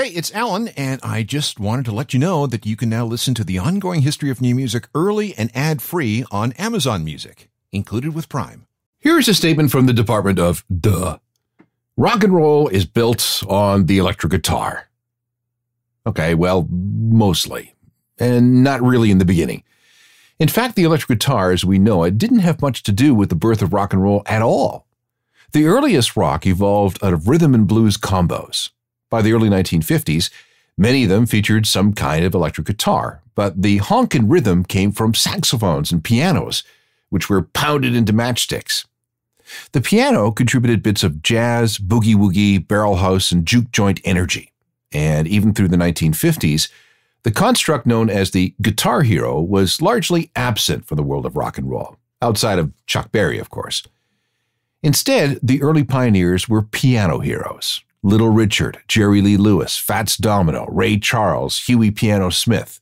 Hey, it's Alan, and I just wanted to let you know that you can now listen to the ongoing history of new music early and ad free on Amazon Music, included with Prime. Here's a statement from the Department of Duh. Rock and roll is built on the electric guitar. Okay, well, mostly, and not really in the beginning. In fact, the electric guitar, as we know it, didn't have much to do with the birth of rock and roll at all. The earliest rock evolved out of rhythm and blues combos. By the early 1950s, many of them featured some kind of electric guitar, but the honkin' rhythm came from saxophones and pianos, which were pounded into matchsticks. The piano contributed bits of jazz, boogie woogie, barrel house, and juke joint energy. And even through the 1950s, the construct known as the guitar hero was largely absent from the world of rock and roll, outside of Chuck Berry, of course. Instead, the early pioneers were piano heroes, Little Richard, Jerry Lee Lewis, Fats Domino, Ray Charles, Huey Piano Smith.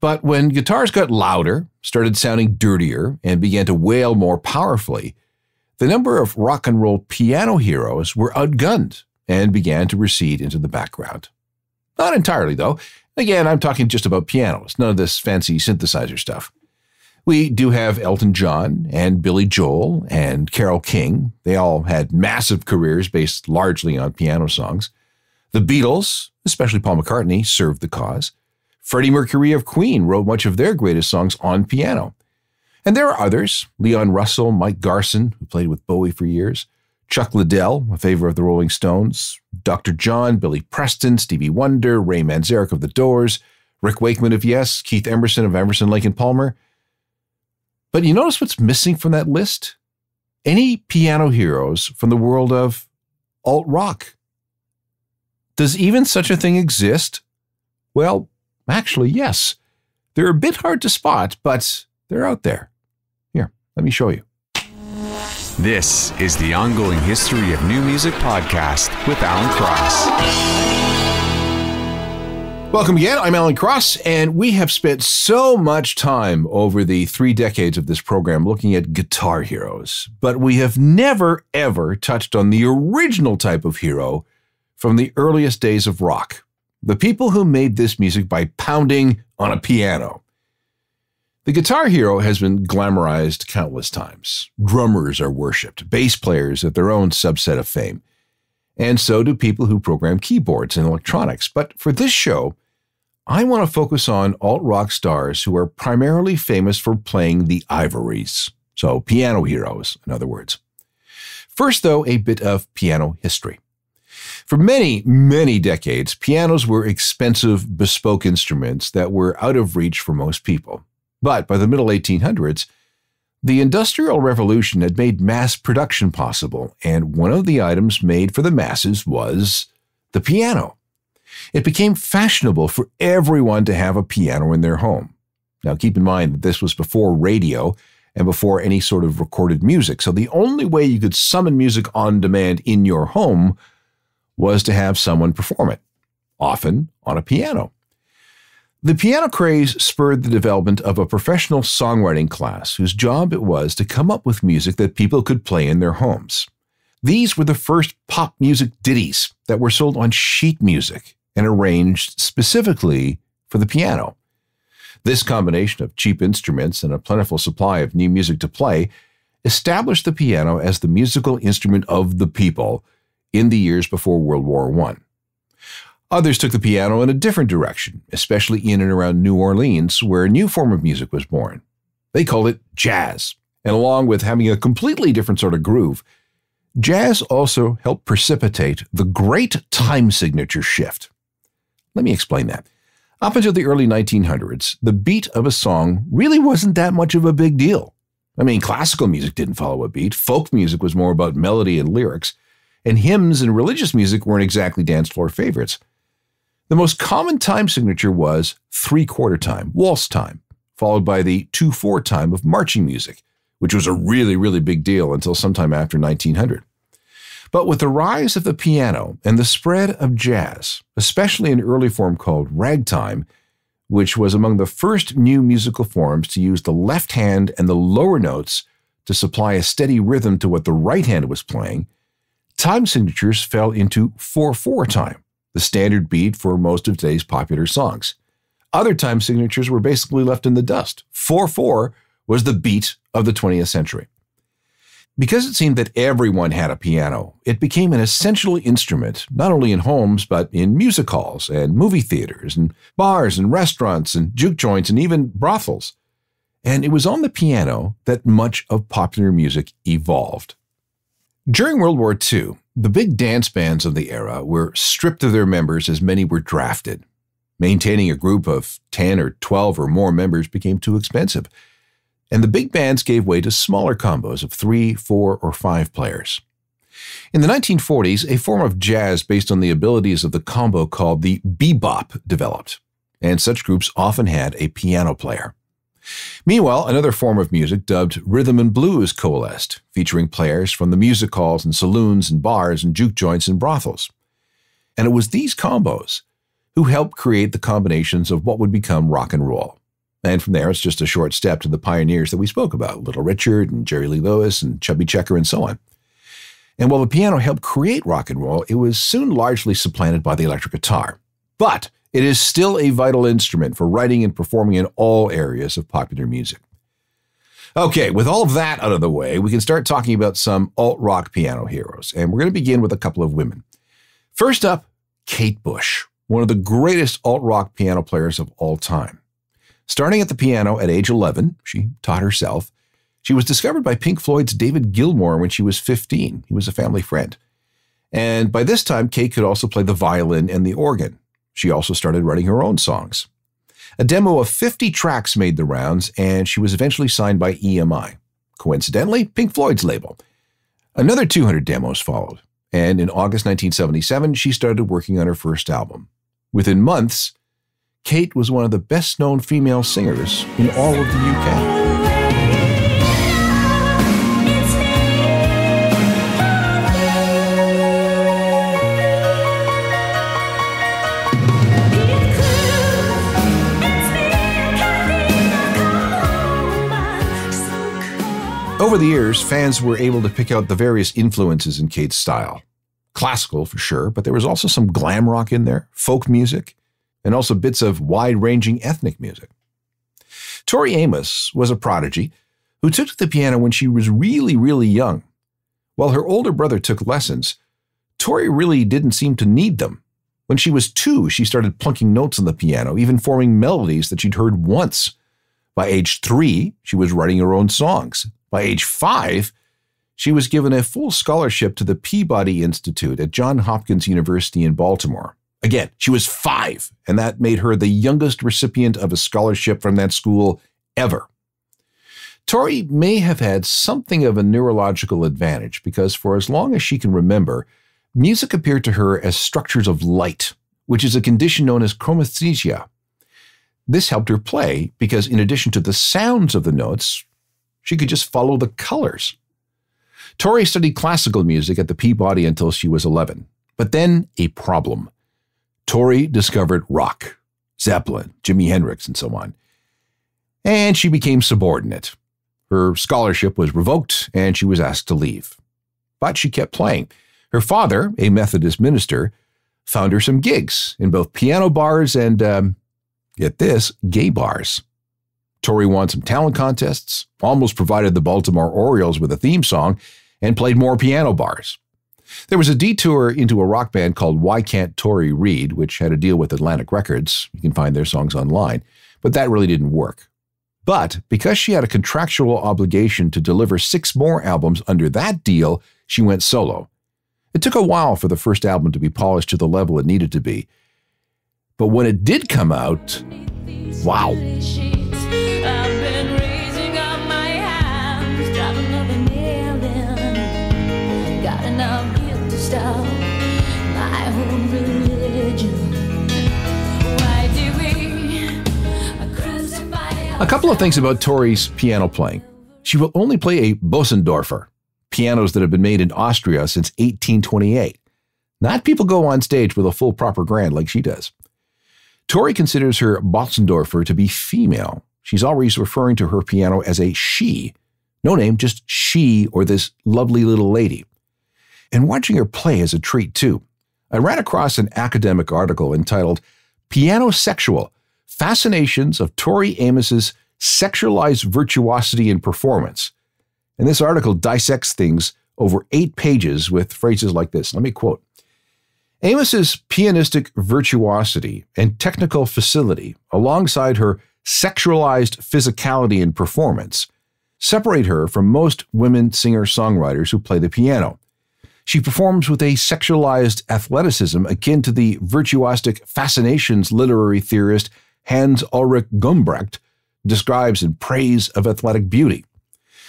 But when guitars got louder, started sounding dirtier, and began to wail more powerfully, the number of rock and roll piano heroes were outgunned and began to recede into the background. Not entirely, though. Again, I'm talking just about pianos, none of this fancy synthesizer stuff. We do have Elton John and Billy Joel and Carole King. They all had massive careers based largely on piano songs. The Beatles, especially Paul McCartney, served the cause. Freddie Mercury of Queen wrote much of their greatest songs on piano. And there are others Leon Russell, Mike Garson, who played with Bowie for years, Chuck Liddell, a favor of the Rolling Stones, Dr. John, Billy Preston, Stevie Wonder, Ray Manzarek of The Doors, Rick Wakeman of Yes, Keith Emerson of Emerson, Lake and Palmer, but you notice what's missing from that list? Any piano heroes from the world of alt rock. Does even such a thing exist? Well, actually, yes. They're a bit hard to spot, but they're out there. Here, let me show you. This is the ongoing history of new music podcast with Alan Cross. Welcome again. I'm Alan Cross, and we have spent so much time over the three decades of this program looking at guitar heroes, but we have never, ever touched on the original type of hero from the earliest days of rock the people who made this music by pounding on a piano. The guitar hero has been glamorized countless times. Drummers are worshipped, bass players have their own subset of fame, and so do people who program keyboards and electronics. But for this show, I want to focus on alt rock stars who are primarily famous for playing the ivories, so piano heroes, in other words. First, though, a bit of piano history. For many, many decades, pianos were expensive, bespoke instruments that were out of reach for most people. But by the middle 1800s, the Industrial Revolution had made mass production possible, and one of the items made for the masses was the piano it became fashionable for everyone to have a piano in their home. Now, keep in mind that this was before radio and before any sort of recorded music. So the only way you could summon music on demand in your home was to have someone perform it, often on a piano. The piano craze spurred the development of a professional songwriting class whose job it was to come up with music that people could play in their homes. These were the first pop music ditties that were sold on sheet music and arranged specifically for the piano. This combination of cheap instruments and a plentiful supply of new music to play established the piano as the musical instrument of the people in the years before World War I. Others took the piano in a different direction, especially in and around New Orleans, where a new form of music was born. They called it jazz, and along with having a completely different sort of groove, jazz also helped precipitate the great time signature shift. Let me explain that. Up until the early 1900s, the beat of a song really wasn't that much of a big deal. I mean, classical music didn't follow a beat, folk music was more about melody and lyrics, and hymns and religious music weren't exactly dance floor favorites. The most common time signature was three quarter time, waltz time, followed by the 2 4 time of marching music, which was a really, really big deal until sometime after 1900. But with the rise of the piano and the spread of jazz, especially an early form called ragtime, which was among the first new musical forms to use the left hand and the lower notes to supply a steady rhythm to what the right hand was playing, time signatures fell into 4 4 time, the standard beat for most of today's popular songs. Other time signatures were basically left in the dust. 4 4 was the beat of the 20th century. Because it seemed that everyone had a piano, it became an essential instrument, not only in homes, but in music halls and movie theaters and bars and restaurants and juke joints and even brothels. And it was on the piano that much of popular music evolved. During World War II, the big dance bands of the era were stripped of their members as many were drafted. Maintaining a group of 10 or 12 or more members became too expensive and the big bands gave way to smaller combos of three, four, or five players. In the 1940s, a form of jazz based on the abilities of the combo called the bebop developed, and such groups often had a piano player. Meanwhile, another form of music dubbed rhythm and blues coalesced, featuring players from the music halls and saloons and bars and juke joints and brothels. And it was these combos who helped create the combinations of what would become rock and roll. And from there, it's just a short step to the pioneers that we spoke about Little Richard and Jerry Lee Lewis and Chubby Checker and so on. And while the piano helped create rock and roll, it was soon largely supplanted by the electric guitar. But it is still a vital instrument for writing and performing in all areas of popular music. Okay, with all that out of the way, we can start talking about some alt rock piano heroes. And we're going to begin with a couple of women. First up, Kate Bush, one of the greatest alt rock piano players of all time. Starting at the piano at age 11, she taught herself. She was discovered by Pink Floyd's David Gilmour when she was 15. He was a family friend. And by this time, Kate could also play the violin and the organ. She also started writing her own songs. A demo of 50 tracks made the rounds, and she was eventually signed by EMI, coincidentally, Pink Floyd's label. Another 200 demos followed, and in August 1977, she started working on her first album. Within months, Kate was one of the best known female singers in all of the UK. Over the years, fans were able to pick out the various influences in Kate's style. Classical, for sure, but there was also some glam rock in there, folk music, and also bits of wide ranging ethnic music. Tori Amos was a prodigy who took to the piano when she was really, really young. While her older brother took lessons, Tori really didn't seem to need them. When she was two, she started plunking notes on the piano, even forming melodies that she'd heard once. By age three, she was writing her own songs. By age five, she was given a full scholarship to the Peabody Institute at Johns Hopkins University in Baltimore. Again, she was five, and that made her the youngest recipient of a scholarship from that school ever. Tori may have had something of a neurological advantage because, for as long as she can remember, music appeared to her as structures of light, which is a condition known as chromesthesia. This helped her play because, in addition to the sounds of the notes, she could just follow the colors. Tori studied classical music at the Peabody until she was 11, but then a problem. Tori discovered rock, Zeppelin, Jimi Hendrix, and so on. And she became subordinate. Her scholarship was revoked and she was asked to leave. But she kept playing. Her father, a Methodist minister, found her some gigs in both piano bars and, um, get this, gay bars. Tori won some talent contests, almost provided the Baltimore Orioles with a theme song, and played more piano bars. There was a detour into a rock band called Why Can't Tori Read, which had a deal with Atlantic Records. You can find their songs online, but that really didn't work. But because she had a contractual obligation to deliver six more albums under that deal, she went solo. It took a while for the first album to be polished to the level it needed to be. But when it did come out, wow. A couple of things about Tori's piano playing. She will only play a Bösendorfer, pianos that have been made in Austria since 1828. Not people go on stage with a full proper grand like she does. Tori considers her Bösendorfer to be female. She's always referring to her piano as a she. No name, just she or this lovely little lady. And watching her play is a treat too. I ran across an academic article entitled Piano Sexual Fascinations of Tori Amos's Sexualized Virtuosity in Performance. And this article dissects things over eight pages with phrases like this. Let me quote Amos's pianistic virtuosity and technical facility, alongside her sexualized physicality and performance, separate her from most women singer songwriters who play the piano. She performs with a sexualized athleticism akin to the virtuosic fascinations literary theorist Hans Ulrich Gumbrecht describes in Praise of Athletic Beauty.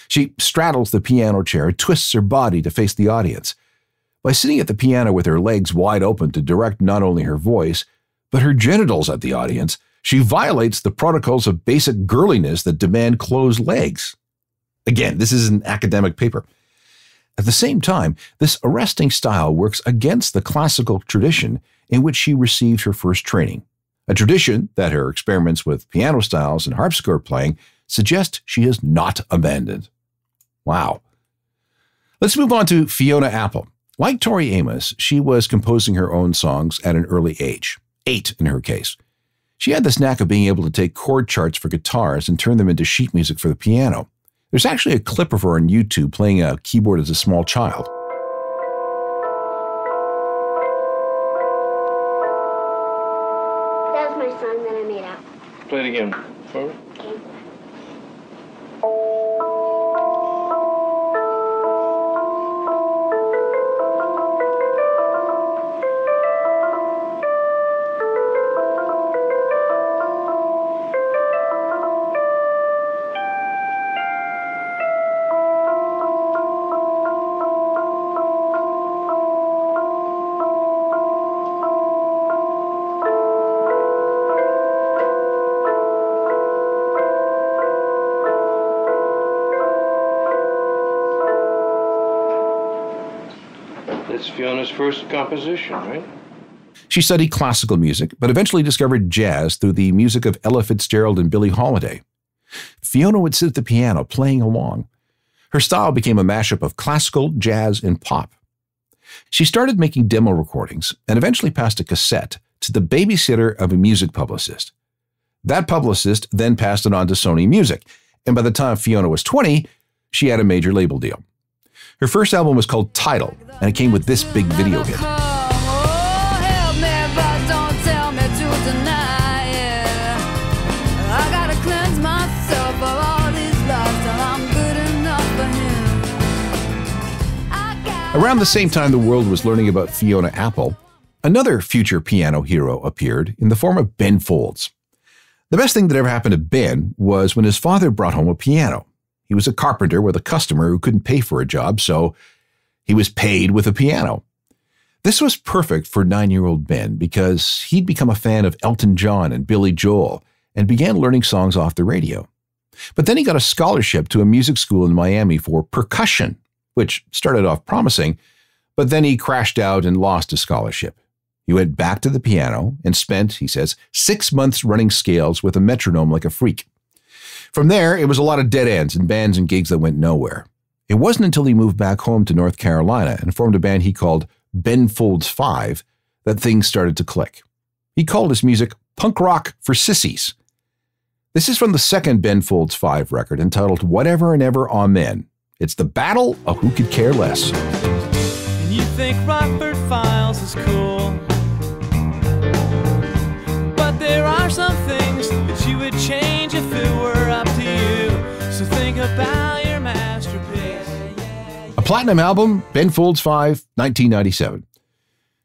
She straddles the piano chair twists her body to face the audience. By sitting at the piano with her legs wide open to direct not only her voice, but her genitals at the audience, she violates the protocols of basic girliness that demand closed legs. Again, this is an academic paper. At the same time, this arresting style works against the classical tradition in which she received her first training, a tradition that her experiments with piano styles and harpsichord playing suggest she has not abandoned. Wow. Let's move on to Fiona Apple. Like Tori Amos, she was composing her own songs at an early age, eight in her case. She had this knack of being able to take chord charts for guitars and turn them into sheet music for the piano. There's actually a clip of her on YouTube playing a keyboard as a small child. That was my song that I made up. Play it again for Fiona's first composition, right? She studied classical music, but eventually discovered jazz through the music of Ella Fitzgerald and Billie Holiday. Fiona would sit at the piano playing along. Her style became a mashup of classical, jazz, and pop. She started making demo recordings and eventually passed a cassette to the babysitter of a music publicist. That publicist then passed it on to Sony Music, and by the time Fiona was 20, she had a major label deal. Her first album was called Tidal, and it came with this big video hit. Around the same time the world was learning about Fiona Apple, another future piano hero appeared in the form of Ben Folds. The best thing that ever happened to Ben was when his father brought home a piano. He was a carpenter with a customer who couldn't pay for a job, so he was paid with a piano. This was perfect for nine year old Ben because he'd become a fan of Elton John and Billy Joel and began learning songs off the radio. But then he got a scholarship to a music school in Miami for percussion, which started off promising, but then he crashed out and lost his scholarship. He went back to the piano and spent, he says, six months running scales with a metronome like a freak. From there, it was a lot of dead ends and bands and gigs that went nowhere. It wasn't until he moved back home to North Carolina and formed a band he called Ben Folds Five that things started to click. He called his music punk rock for sissies. This is from the second Ben Folds Five record entitled Whatever and Ever Amen. It's the battle of who could care less. And you think Rockford Files is cool. But there are some things you would change if it were up to you. So think about your masterpiece. A platinum album, Ben Folds 5, 1997.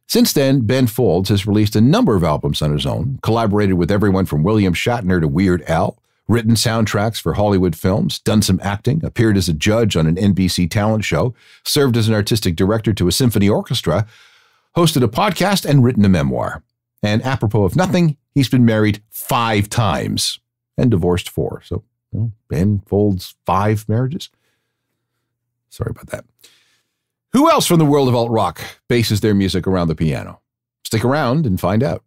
Since then, Ben Folds has released a number of albums on his own, collaborated with everyone from William Shatner to Weird Al, written soundtracks for Hollywood films, done some acting, appeared as a judge on an NBC talent show, served as an artistic director to a symphony orchestra, hosted a podcast, and written a memoir. And apropos of nothing, he's been married five times and divorced four. So Ben Folds five marriages. Sorry about that. Who else from the world of alt rock bases their music around the piano? Stick around and find out.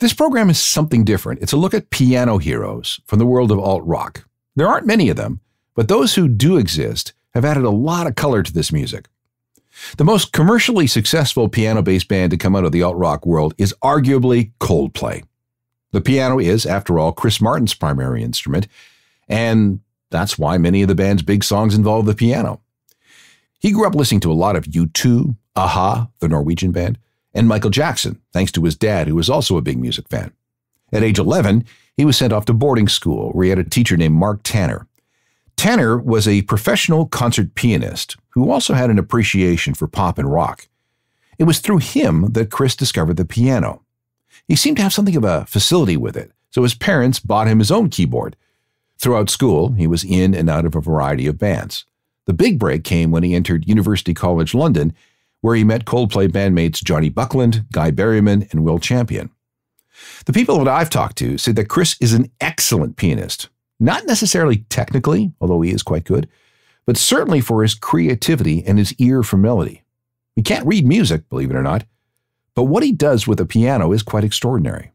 This program is something different. It's a look at piano heroes from the world of alt rock. There aren't many of them, but those who do exist have added a lot of color to this music. The most commercially successful piano based band to come out of the alt rock world is arguably Coldplay. The piano is, after all, Chris Martin's primary instrument, and that's why many of the band's big songs involve the piano. He grew up listening to a lot of U2, a-ha, the Norwegian band, and Michael Jackson, thanks to his dad, who was also a big music fan. At age 11, he was sent off to boarding school where he had a teacher named Mark Tanner. Tanner was a professional concert pianist who also had an appreciation for pop and rock. It was through him that Chris discovered the piano. He seemed to have something of a facility with it, so his parents bought him his own keyboard. Throughout school, he was in and out of a variety of bands. The big break came when he entered University College London, where he met Coldplay bandmates Jonny Buckland, Guy Berryman, and Will Champion. The people that I've talked to say that Chris is an excellent pianist, not necessarily technically, although he is quite good, but certainly for his creativity and his ear for melody. He can't read music, believe it or not, but what he does with a piano is quite extraordinary.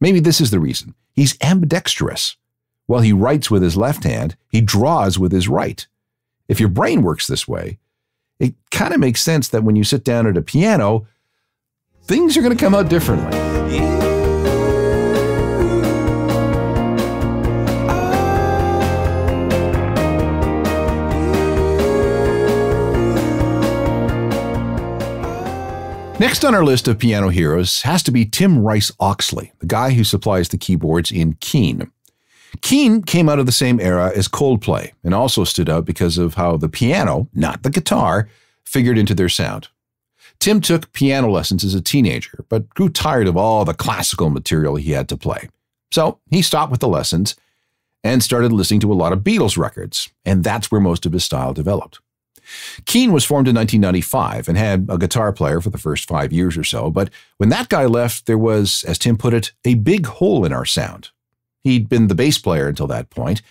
Maybe this is the reason. He's ambidextrous. While he writes with his left hand, he draws with his right. If your brain works this way, it kind of makes sense that when you sit down at a piano, things are going to come out differently. Next on our list of piano heroes has to be Tim Rice Oxley, the guy who supplies the keyboards in Keane. Keane came out of the same era as Coldplay and also stood out because of how the piano, not the guitar, figured into their sound. Tim took piano lessons as a teenager, but grew tired of all the classical material he had to play. So he stopped with the lessons and started listening to a lot of Beatles records, and that's where most of his style developed. Keane was formed in 1995 and had a guitar player for the first five years or so, but when that guy left, there was, as Tim put it, a big hole in our sound. He'd been the bass player until that point,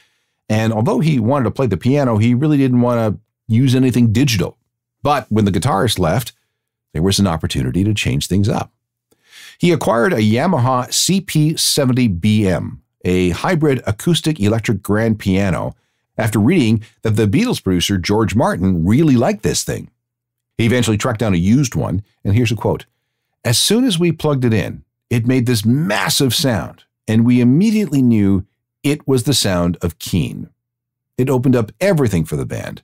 and although he wanted to play the piano, he really didn't want to use anything digital. But when the guitarist left, there was an opportunity to change things up. He acquired a Yamaha CP70BM, a hybrid acoustic electric grand piano after reading that the Beatles producer George Martin really liked this thing. He eventually tracked down a used one, and here's a quote As soon as we plugged it in, it made this massive sound, and we immediately knew it was the sound of Keane. It opened up everything for the band,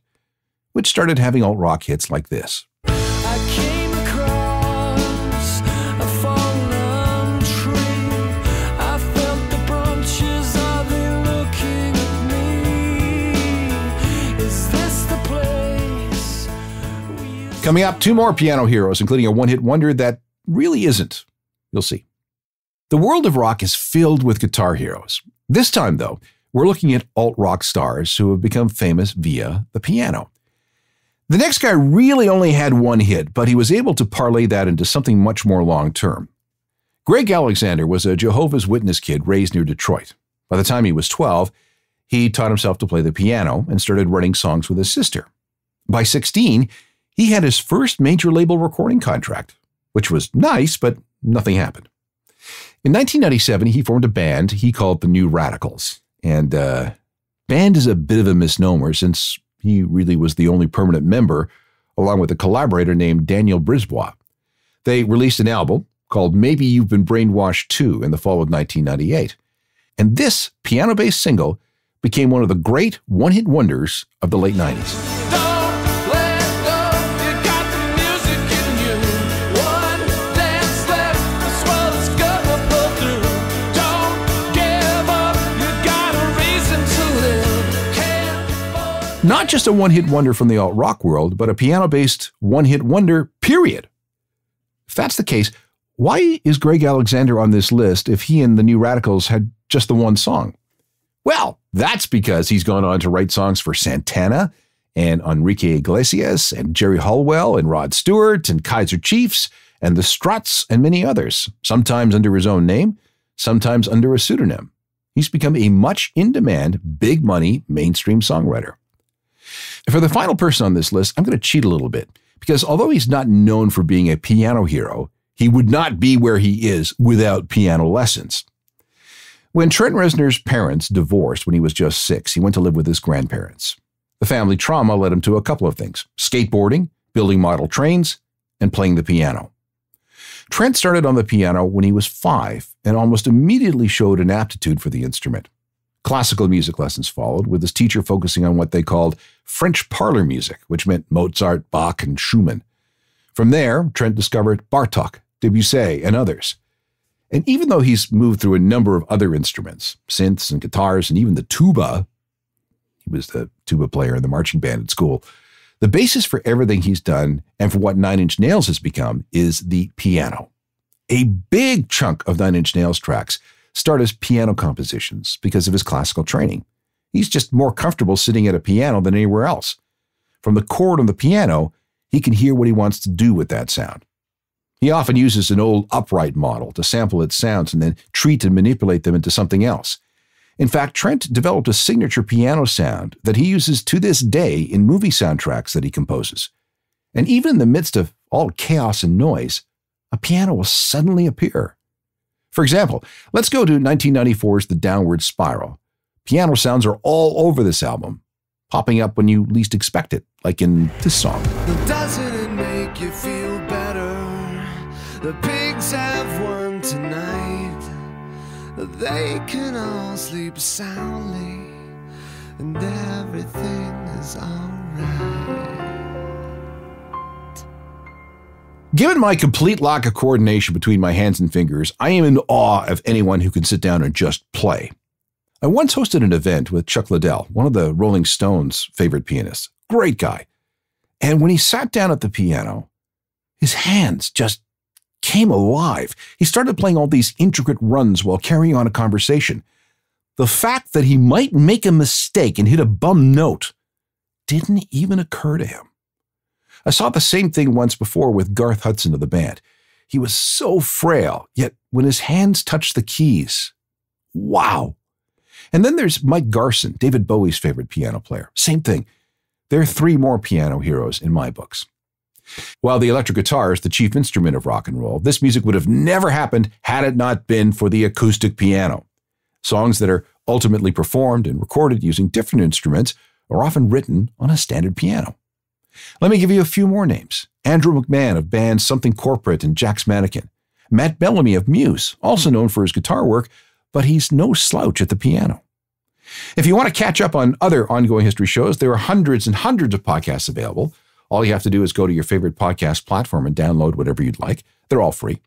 which started having alt rock hits like this. Coming up, two more piano heroes, including a one hit wonder that really isn't. You'll see. The world of rock is filled with guitar heroes. This time, though, we're looking at alt rock stars who have become famous via the piano. The next guy really only had one hit, but he was able to parlay that into something much more long term. Greg Alexander was a Jehovah's Witness kid raised near Detroit. By the time he was 12, he taught himself to play the piano and started writing songs with his sister. By 16, he had his first major label recording contract, which was nice, but nothing happened. In 1997, he formed a band he called the New Radicals. And uh, band is a bit of a misnomer since he really was the only permanent member, along with a collaborator named Daniel Brisebois. They released an album called Maybe You've Been Brainwashed Too in the fall of 1998. And this piano based single became one of the great one hit wonders of the late 90s. Not just a one hit wonder from the alt rock world, but a piano based one hit wonder, period. If that's the case, why is Greg Alexander on this list if he and the New Radicals had just the one song? Well, that's because he's gone on to write songs for Santana and Enrique Iglesias and Geri Halliwell and Rod Stewart and Kaiser Chiefs and the Struts and many others, sometimes under his own name, sometimes under a pseudonym. He's become a much in demand, big money mainstream songwriter. For the final person on this list, I'm going to cheat a little bit because although he's not known for being a piano hero, he would not be where he is without piano lessons. When Trent Reznor's parents divorced when he was just six, he went to live with his grandparents. The family trauma led him to a couple of things skateboarding building model trains, and playing the piano. Trent started on the piano when he was five and almost immediately showed an aptitude for the instrument. Classical music lessons followed, with his teacher focusing on what they called French parlor music, which meant Mozart, Bach, and Schumann. From there, Trent discovered Bartok, Debussy, and others. And even though he's moved through a number of other instruments, synths and guitars, and even the tuba, he was the tuba player in the marching band at school, the basis for everything he's done and for what Nine Inch Nails has become is the piano. A big chunk of Nine Inch Nails tracks start as piano compositions because of his classical training. He's just more comfortable sitting at a piano than anywhere else. From the chord on the piano, he can hear what he wants to do with that sound. He often uses an old upright model to sample its sounds and then treat and manipulate them into something else. In fact, Trent developed a signature piano sound that he uses to this day in movie soundtracks that he composes. And even in the midst of all chaos and noise, a piano will suddenly appear. For example, let's go to 1994's The Downward Spiral. Piano sounds are all over this album, popping up when you least expect it, like in this song. The pigs have won tonight. They can all sleep soundly, and everything is alright. Given my complete lack of coordination between my hands and fingers, I am in awe of anyone who can sit down and just play. I once hosted an event with Chuck Liddell, one of the Rolling Stones' favorite pianists. Great guy. And when he sat down at the piano, his hands just came alive. He started playing all these intricate runs while carrying on a conversation. The fact that he might make a mistake and hit a bum note didn't even occur to him. I saw the same thing once before with Garth Hudson of the band. He was so frail, yet when his hands touched the keys, wow. And then there's Mike Garson, David Bowie's favorite piano player. Same thing. There are three more piano heroes in my books. While the electric guitar is the chief instrument of rock and roll, this music would have never happened had it not been for the acoustic piano. Songs that are ultimately performed and recorded using different instruments are often written on a standard piano. Let me give you a few more names. Andrew McMahon of bands Something Corporate and Jack's Mannequin. Matt Bellamy of Muse, also known for his guitar work, but he's no slouch at the piano. If you want to catch up on other ongoing history shows, there are hundreds and hundreds of podcasts available. All you have to do is go to your favorite podcast platform and download whatever you'd like. They're all free.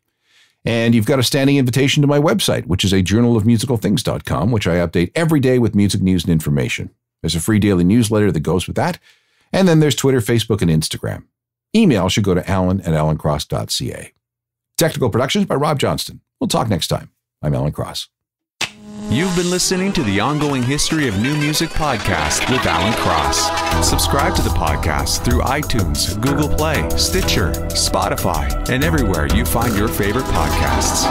And you've got a standing invitation to my website, which is a journal of musicalthings.com, which I update every day with music news and information. There's a free daily newsletter that goes with that. And then there's Twitter, Facebook, and Instagram. Email should go to alan at alancross.ca. Technical productions by Rob Johnston. We'll talk next time. I'm Alan Cross. You've been listening to the Ongoing History of New Music podcast with Alan Cross. Subscribe to the podcast through iTunes, Google Play, Stitcher, Spotify, and everywhere you find your favorite podcasts.